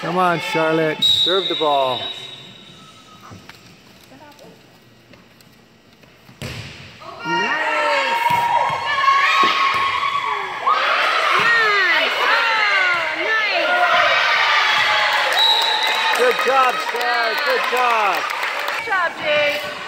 Come on, Charlotte. Serve the ball. Good job, Sarah. Good job. Good job, Jake.